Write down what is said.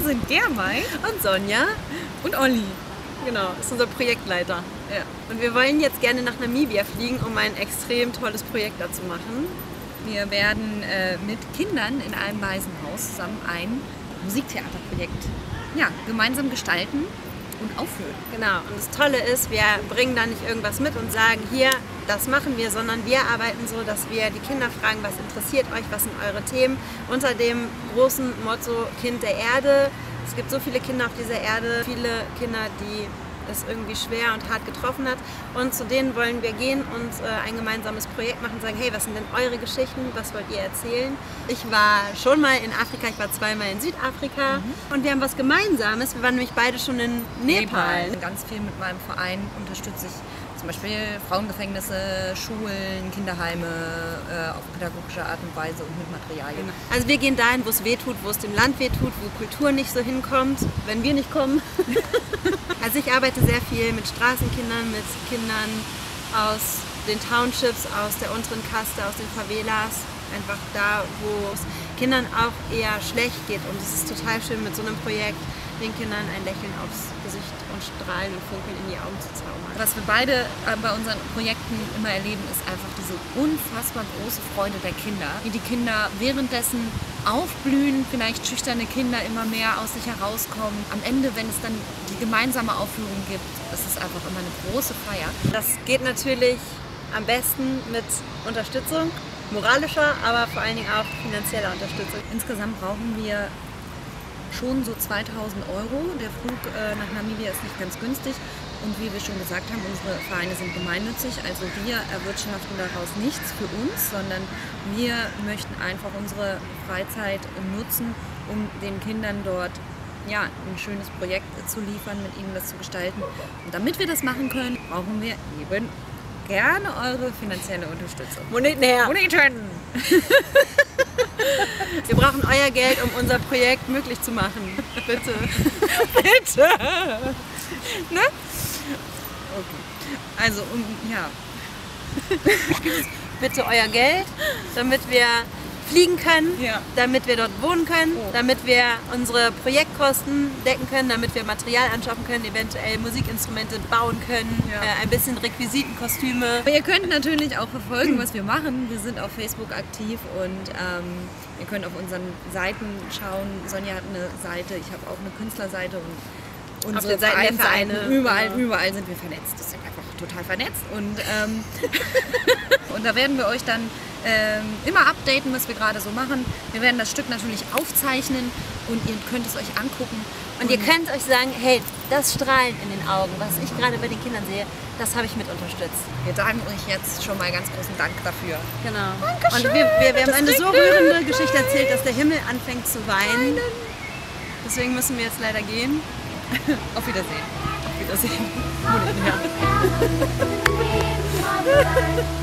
sind Germay und Sonja und Olli. Genau, ist unser Projektleiter. Ja. Und wir wollen jetzt gerne nach Namibia fliegen, um ein extrem tolles Projekt da zu machen. Wir werden äh, mit Kindern in einem Waisenhaus zusammen ein Musiktheaterprojekt ja, gemeinsam gestalten und aufführen. Genau, und das Tolle ist, wir bringen da nicht irgendwas mit und sagen, hier, das machen wir, sondern wir arbeiten so, dass wir die Kinder fragen, was interessiert euch, was sind eure Themen, unter dem großen Motto Kind der Erde. Es gibt so viele Kinder auf dieser Erde, viele Kinder, die es irgendwie schwer und hart getroffen hat. Und zu denen wollen wir gehen und äh, ein gemeinsames Projekt machen und sagen, hey, was sind denn eure Geschichten? Was wollt ihr erzählen? Ich war schon mal in Afrika, ich war zweimal in Südafrika mhm. und wir haben was Gemeinsames. Wir waren nämlich beide schon in Nepal. Nepal. Ganz viel mit meinem Verein unterstütze ich zum Beispiel Frauengefängnisse, Schulen, Kinderheime äh, auf pädagogische Art und Weise und mit Materialien. Genau. Also wir gehen dahin, wo es weh tut, wo es dem Land weh tut, wo Kultur nicht so hinkommt, wenn wir nicht kommen. also ich arbeite sehr viel mit Straßenkindern, mit Kindern aus den Townships, aus der unteren Kaste, aus den Favelas, einfach da, wo es Kindern auch eher schlecht geht. Und es ist total schön mit so einem Projekt den Kindern ein Lächeln aufs Gesicht und Strahlen und Funkeln in die Augen zu zaubern. Was wir beide äh, bei unseren Projekten immer erleben, ist einfach diese unfassbar große Freude der Kinder, wie die Kinder währenddessen aufblühen, vielleicht schüchterne Kinder immer mehr aus sich herauskommen. Am Ende, wenn es dann die gemeinsame Aufführung gibt, ist es einfach immer eine große Feier. Das geht natürlich am besten mit Unterstützung, moralischer, aber vor allen Dingen auch finanzieller Unterstützung. Insgesamt brauchen wir schon so 2000 Euro. Der Flug äh, nach Namibia ist nicht ganz günstig. Und wie wir schon gesagt haben, unsere Vereine sind gemeinnützig. Also wir erwirtschaften daraus nichts für uns, sondern wir möchten einfach unsere Freizeit nutzen, um den Kindern dort ja, ein schönes Projekt zu liefern, mit ihnen das zu gestalten. Und damit wir das machen können, brauchen wir eben gerne eure finanzielle Unterstützung. Moneten! Moneten! Wir brauchen euer Geld, um unser Projekt möglich zu machen. Bitte. Bitte. Ne? Okay. Also, um, ja. Bitte euer Geld, damit wir fliegen können, ja. damit wir dort wohnen können, oh. damit wir unsere Projektkosten decken können, damit wir Material anschaffen können, eventuell Musikinstrumente bauen können, ja. äh, ein bisschen Requisitenkostüme. Aber ihr könnt natürlich auch verfolgen, was wir machen. Wir sind auf Facebook aktiv und ähm, ihr könnt auf unseren Seiten schauen. Sonja hat eine Seite, ich habe auch eine Künstlerseite und unsere Seiten Vereine, überall, ja. überall sind wir vernetzt. Das ist einfach total vernetzt und, ähm, und da werden wir euch dann ähm, immer updaten, was wir gerade so machen. Wir werden das Stück natürlich aufzeichnen und ihr könnt es euch angucken. Und, und ihr könnt euch sagen, hey, das Strahlen in den Augen, was ich gerade bei den Kindern sehe, das habe ich mit unterstützt. Wir sagen euch jetzt schon mal ganz großen Dank dafür. Genau. Dankeschön, und wir, wir, wir haben eine so rührende Geschichte erzählt, dass der Himmel anfängt zu weinen. Deswegen müssen wir jetzt leider gehen. Auf Wiedersehen. Auf Wiedersehen. Ja.